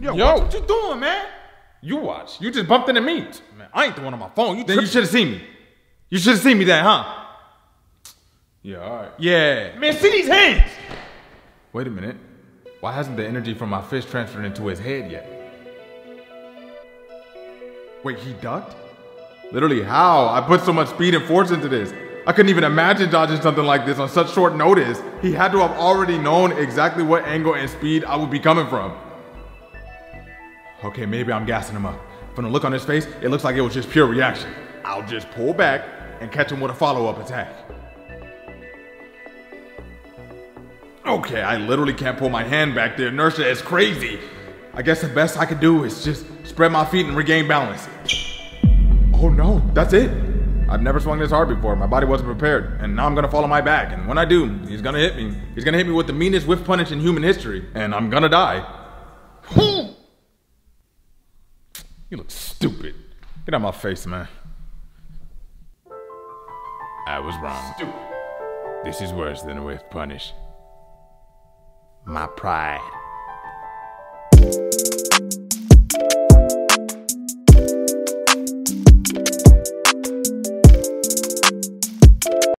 Yo, Yo. what you doing, man? You watch. You just bumped into me. Man, I ain't the one on my phone. You Then you should have seen me. You should have seen me then, huh? Yeah, alright. Yeah. Man, see these hands. Wait a minute. Why hasn't the energy from my fist transferred into his head yet? Wait, he ducked? Literally, how? I put so much speed and force into this. I couldn't even imagine dodging something like this on such short notice. He had to have already known exactly what angle and speed I would be coming from. Okay, maybe I'm gassing him up. From the look on his face, it looks like it was just pure reaction. I'll just pull back and catch him with a follow-up attack. Okay, I literally can't pull my hand back. The inertia is crazy. I guess the best I could do is just spread my feet and regain balance. Oh no, that's it. I've never swung this hard before. My body wasn't prepared, and now I'm gonna fall on my back. And when I do, he's gonna hit me. He's gonna hit me with the meanest whiff punish in human history, and I'm gonna die. you look stupid. Get out my face, man. I was wrong. Stupid. This is worse than a whiff punish. My pride